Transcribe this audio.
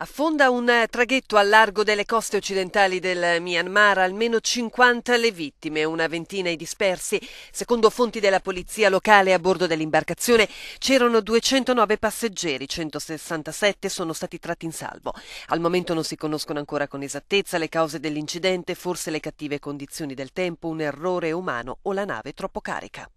Affonda un traghetto al largo delle coste occidentali del Myanmar, almeno 50 le vittime, una ventina i dispersi. Secondo fonti della polizia locale a bordo dell'imbarcazione c'erano 209 passeggeri, 167 sono stati tratti in salvo. Al momento non si conoscono ancora con esattezza le cause dell'incidente, forse le cattive condizioni del tempo, un errore umano o la nave troppo carica.